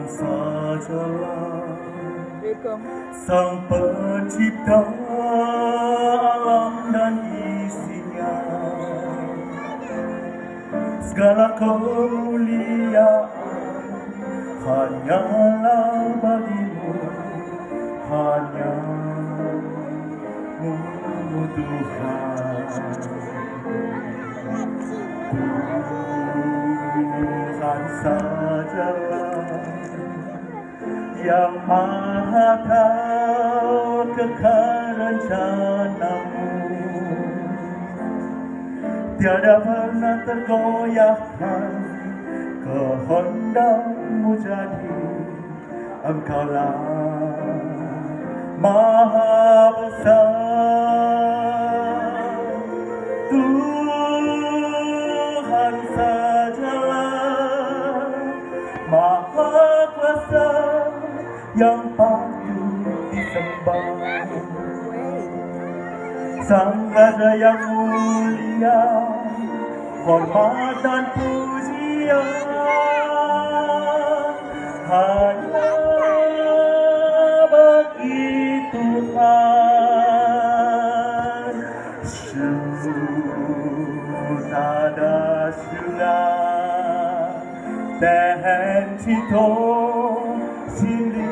sajalah. Welcome. Sang pencipta alam dan isinya. Segala kemuliaan hanyalah bagimu. Hanya Tuhan Tuhan sajalah yang maha tahu kekal rencanamu Tiada pernah tergoyahkan kehendakmu jadi. Engkaulah maha besar. Yang patut disembah Sang Raja mulia Hormat dan pujian Hanya bagi Tuhan Sudah sudah Dan cito Sini